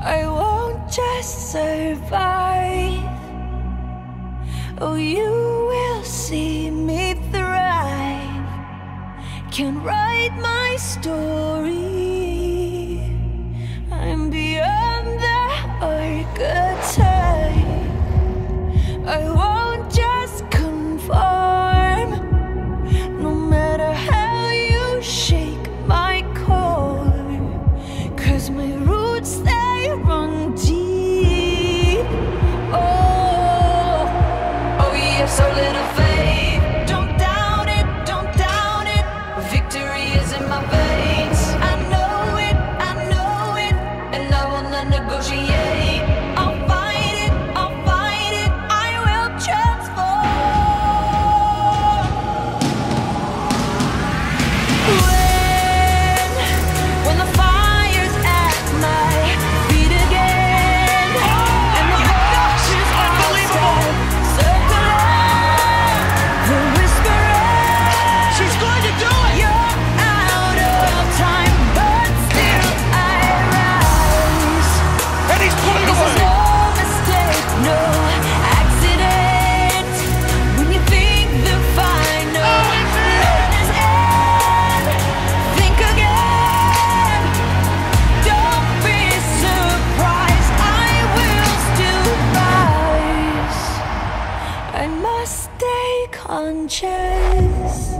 I won't just survive. Oh, you will see me thrive. Can write my story. day conscious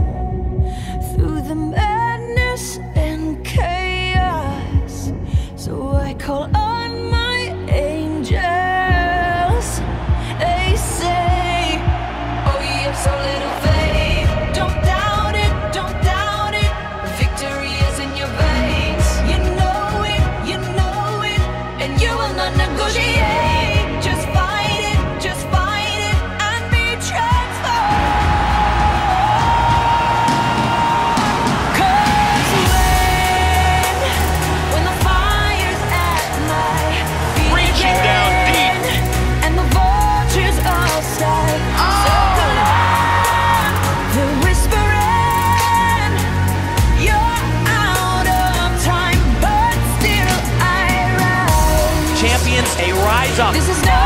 through the madness and chaos. So I call on my angels. They say, Oh, yeah, so little faith. Don't doubt it, don't doubt it. Victory is in your veins. You know it, you know it, and you will not negotiate. rise up. This is no